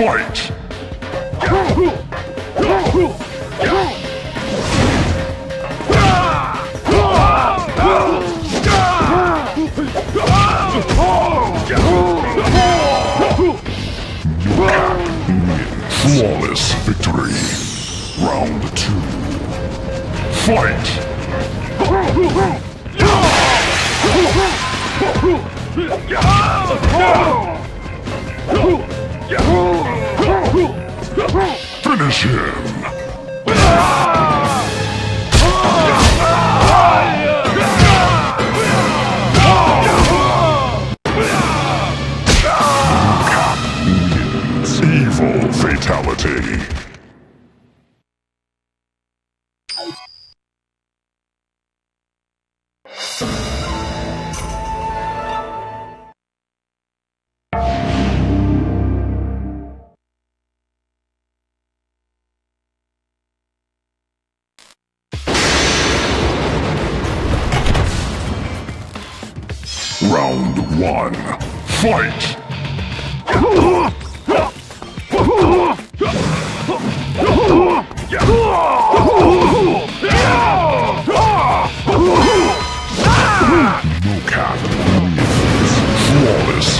Fight! Flawless victory. Round two. Fight! Finish him! Evil Fatality. Fight! Mokap wins. Flawless.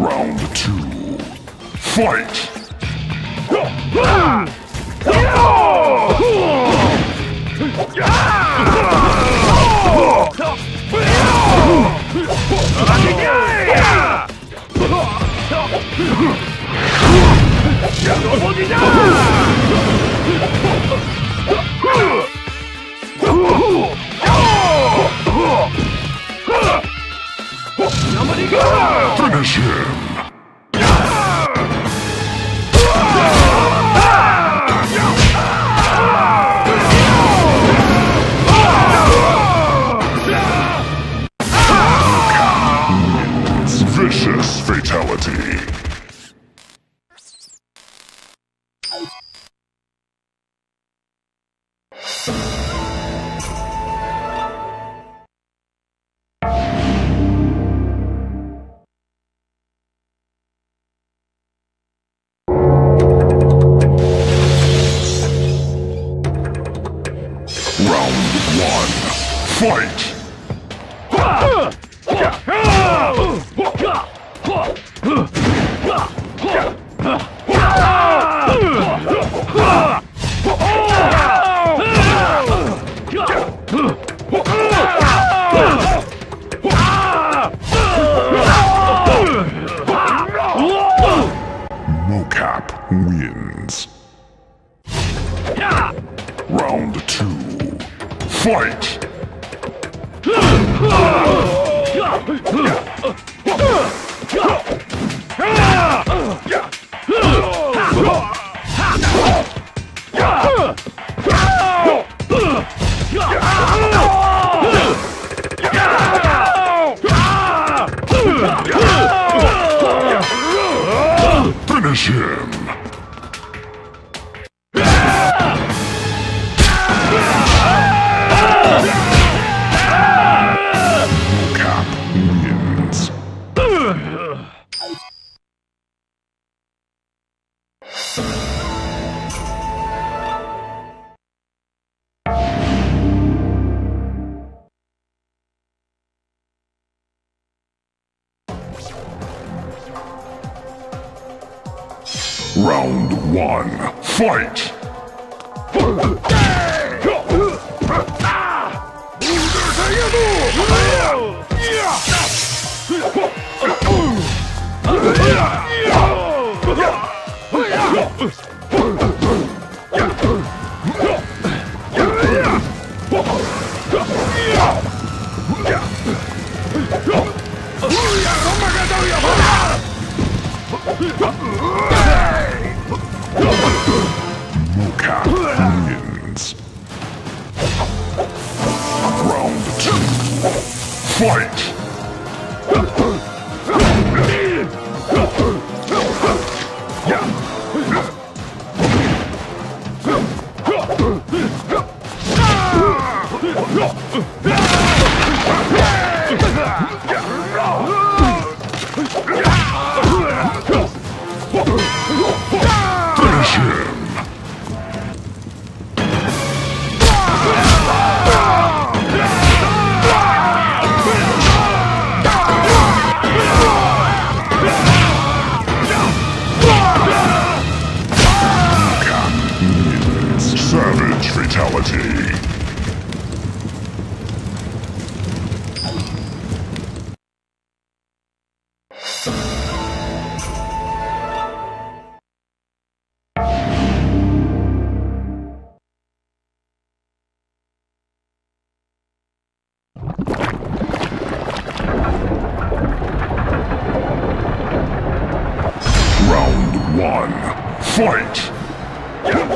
Round two. Fight! Finish him! Mokap one, fight! Yeah! wins. Round two. Fight! Round one. Fight!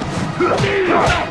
Ugh!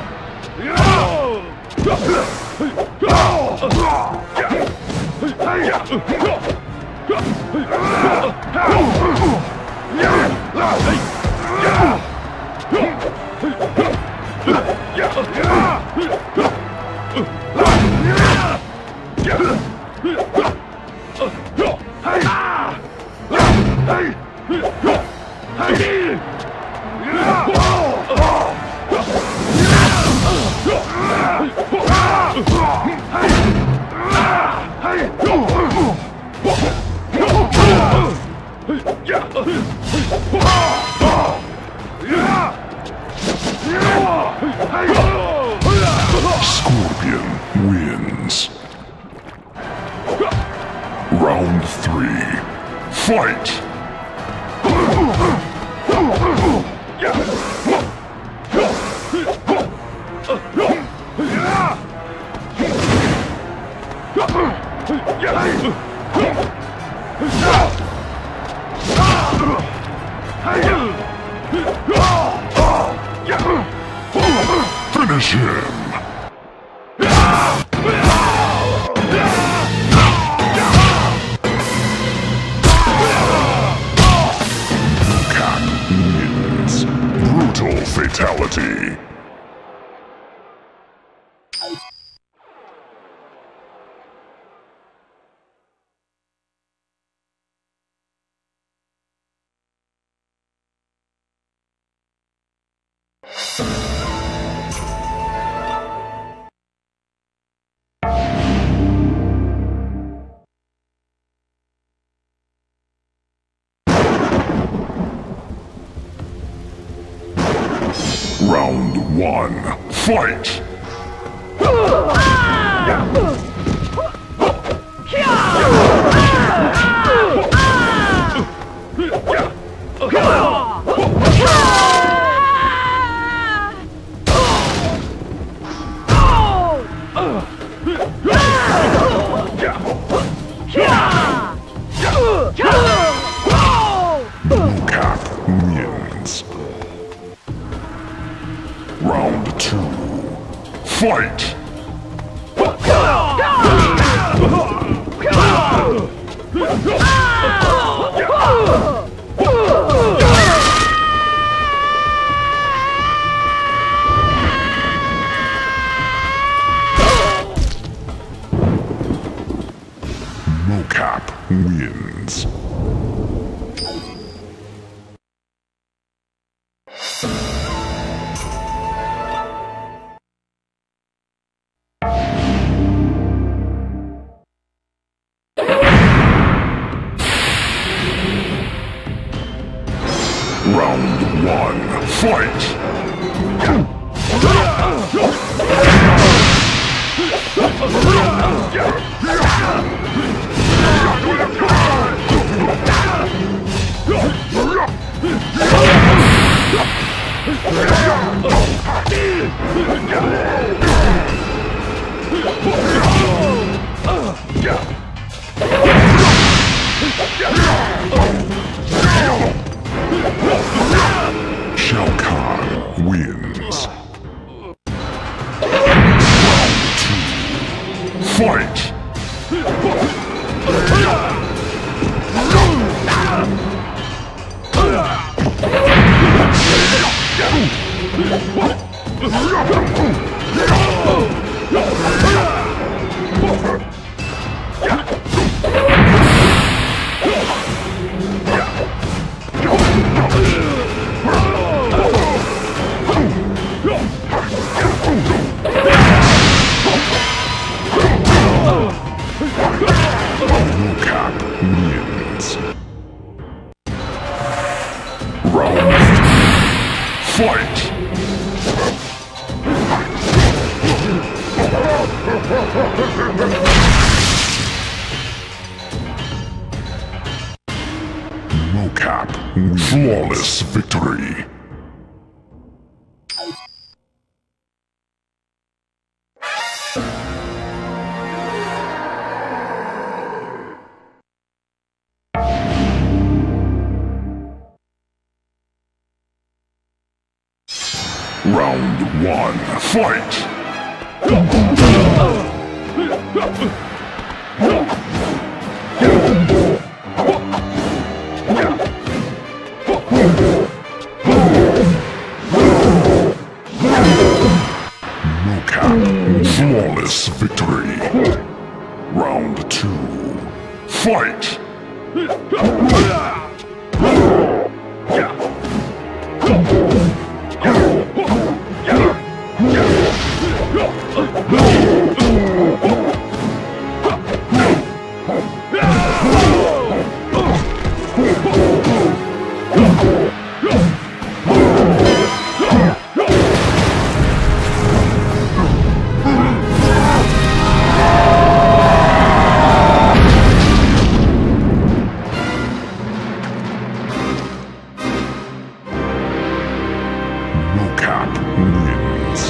Scorpion wins. Round three. Fight! Finish him! Round one. Fight! Two. Fight! Mokap wins. Fight! Fight! Mokap Mokap. Flawless victory. Mokap wins.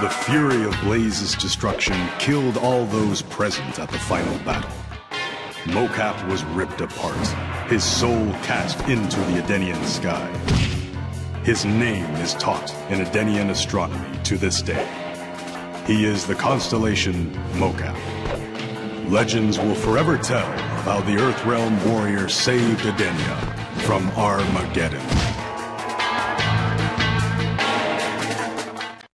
The fury of Blaze's destruction killed all those present at the final battle. Mokap was ripped apart, his soul cast into the Edenian sky. His name is taught in Edenian astronomy to this day. He is the constellation Mokap. Legends will forever tell how the Earthrealm warrior saved Edenia from Armageddon.